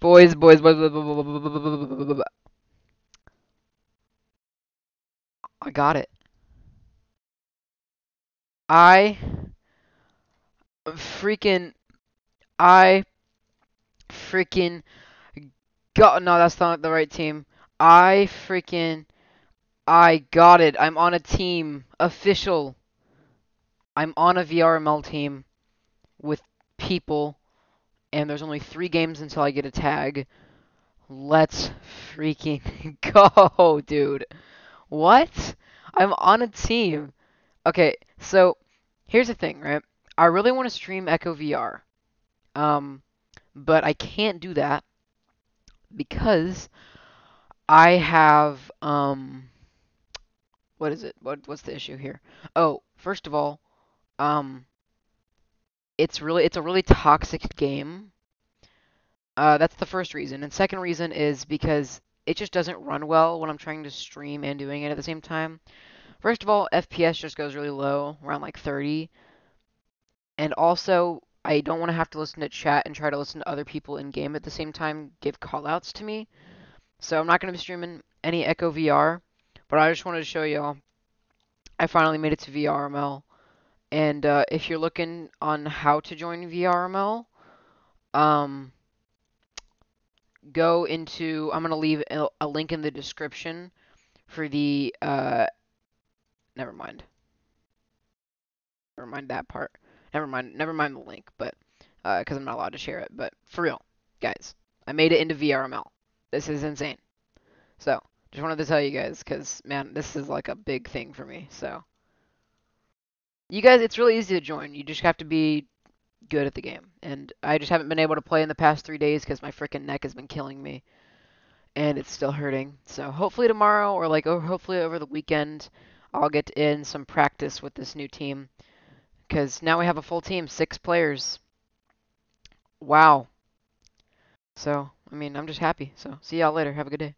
Boys, boys, boys. boys. I got it. I freaking I freaking got no, that's not the right team. I freaking I got it. I'm on a team. Official. I'm on a VRML team with people and there's only 3 games until I get a tag. Let's freaking go, dude. What? I'm on a team. Okay, so here's the thing, right? I really want to stream Echo VR. Um, but I can't do that because I have um what is it? What what's the issue here? Oh, first of all, um it's really it's a really toxic game. Uh, that's the first reason. And second reason is because it just doesn't run well when I'm trying to stream and doing it at the same time. First of all, FPS just goes really low, around like 30. And also, I don't want to have to listen to chat and try to listen to other people in game at the same time give callouts to me. So I'm not going to be streaming any Echo VR, but I just wanted to show y'all I finally made it to VRML. And uh, if you're looking on how to join VRML, um, go into, I'm going to leave a, link in the description for the, uh, never mind. Never mind that part. Never mind, never mind the link, but, because uh, I'm not allowed to share it. But for real, guys, I made it into VRML. This is insane. So, just wanted to tell you guys, because, man, this is like a big thing for me, so. You guys, it's really easy to join. You just have to be good at the game. And I just haven't been able to play in the past three days because my freaking neck has been killing me. And it's still hurting. So hopefully tomorrow or like over, hopefully over the weekend, I'll get in some practice with this new team. Because now we have a full team, six players. Wow. So, I mean, I'm just happy. So, see y'all later. Have a good day.